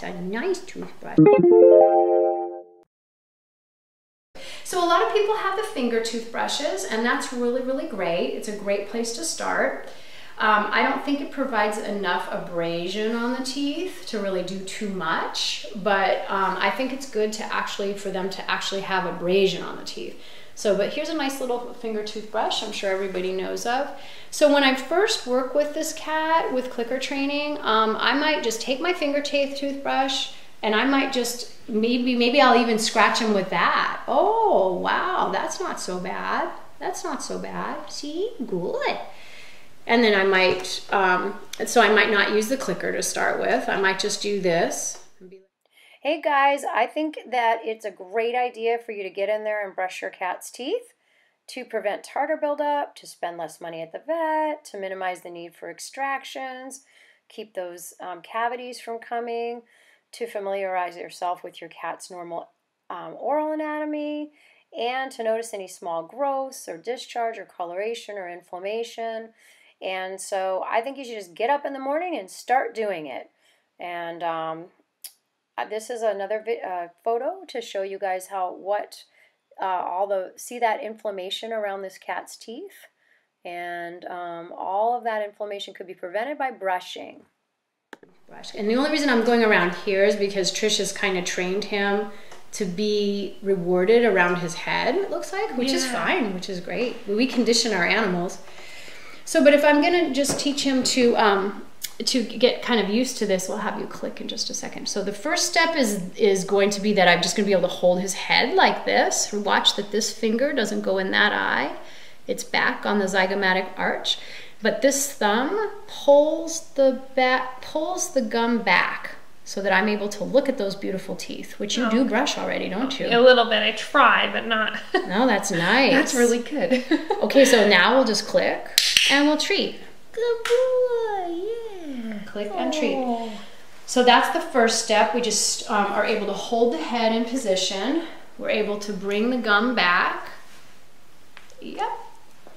That's a nice toothbrush. So a lot of people have the finger toothbrushes and that's really, really great. It's a great place to start. Um, I don't think it provides enough abrasion on the teeth to really do too much, but um, I think it's good to actually, for them to actually have abrasion on the teeth. So, but here's a nice little finger toothbrush I'm sure everybody knows of. So when I first work with this cat with clicker training, um, I might just take my finger toothbrush and I might just, maybe, maybe I'll even scratch him with that. Oh, wow, that's not so bad. That's not so bad. See, good. And then I might, um, so I might not use the clicker to start with. I might just do this. Hey guys, I think that it's a great idea for you to get in there and brush your cat's teeth to prevent tartar buildup, to spend less money at the vet, to minimize the need for extractions, keep those um, cavities from coming, to familiarize yourself with your cat's normal um, oral anatomy, and to notice any small growths or discharge or coloration or inflammation. And so I think you should just get up in the morning and start doing it. And um, this is another uh, photo to show you guys how what uh, all the see that inflammation around this cat's teeth. And um, all of that inflammation could be prevented by brushing. Brush. And the only reason I'm going around here is because Trish has kind of trained him to be rewarded around his head, it looks like, which yeah. is fine, which is great. We condition our animals. So, but if I'm gonna just teach him to um, to get kind of used to this, we'll have you click in just a second. So the first step is is going to be that I'm just gonna be able to hold his head like this. Watch that this finger doesn't go in that eye. It's back on the zygomatic arch. But this thumb pulls the back pulls the gum back so that I'm able to look at those beautiful teeth, which you oh. do brush already, don't you? A little bit. I try, but not. no, that's nice. That's really good. okay, so now we'll just click and we'll treat. Good boy, yeah. Click and treat. Oh. So that's the first step. We just um, are able to hold the head in position. We're able to bring the gum back. Yep.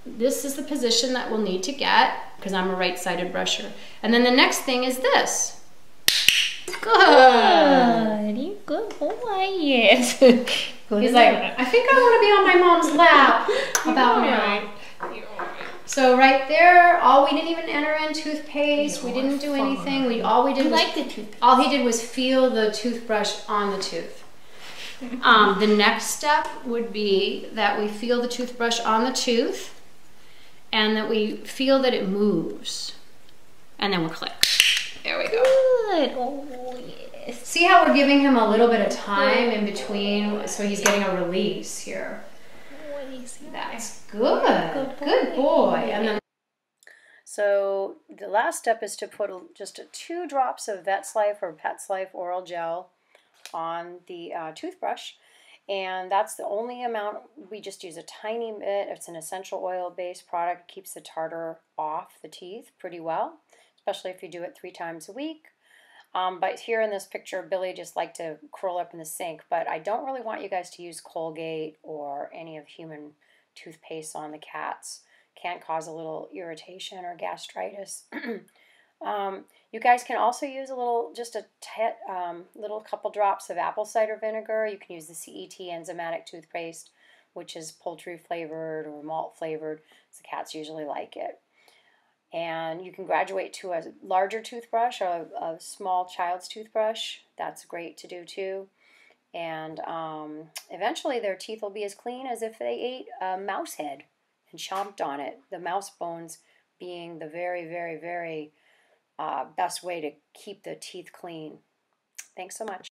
This is the position that we'll need to get because I'm a right-sided brusher. And then the next thing is this. Good. You good boy. Yes. He's like, I think I want to be on my mom's lap. About now. So right there, all we didn't even enter in toothpaste. We didn't do anything. We all we did was like the toothpaste. all he did was feel the toothbrush on the tooth. Um, the next step would be that we feel the toothbrush on the tooth, and that we feel that it moves, and then we'll click. There we go. Good. Oh, yes. See how we're giving him a little bit of time in between, so he's getting a release here. That's good. Good boy. Good boy. And then so the last step is to put just two drops of Vet's Life or PetzLife oral gel on the uh, toothbrush. And that's the only amount, we just use a tiny bit. It's an essential oil based product, it keeps the tartar off the teeth pretty well especially if you do it three times a week. Um, but here in this picture, Billie just liked to curl up in the sink. But I don't really want you guys to use Colgate or any of human toothpaste on the cats. Can cause a little irritation or gastritis. um, you guys can also use a little, just a um, little couple drops of apple cider vinegar. You can use the CET enzymatic toothpaste, which is poultry flavored or malt flavored. So the cats usually like it and you can graduate to a larger toothbrush or a, a small child's toothbrush. That's great to do too. And um, eventually their teeth will be as clean as if they ate a mouse head and chomped on it. The mouse bones being the very, very, very uh, best way to keep the teeth clean. Thanks so much.